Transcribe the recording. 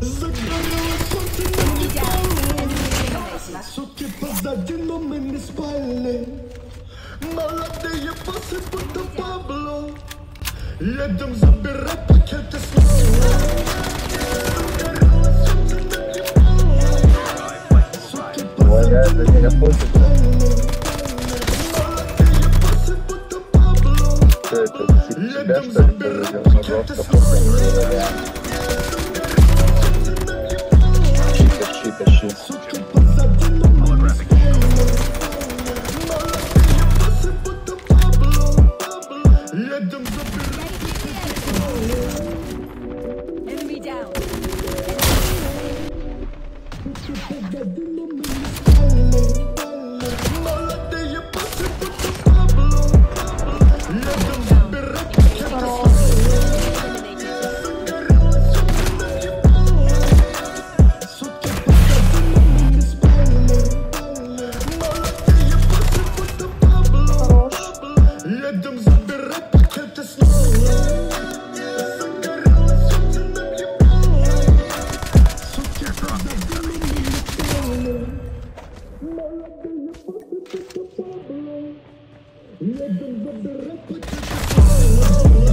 Загорелый позади, но мы не спали Молодые пасы, будто Пабло Едем забирать пакеты слова Лагает, да не хочется. Что это? Себя, что ли, повредил? Пожалуйста, просто не Enemy down. Let them забирать Let them get the record.